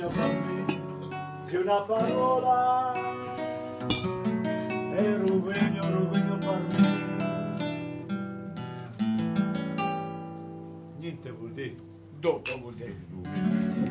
Ruvegno bambino, di una parola, e Ruvegno, Ruvegno bambino. Niente vuol dire. Dopo vuol dire. Dai.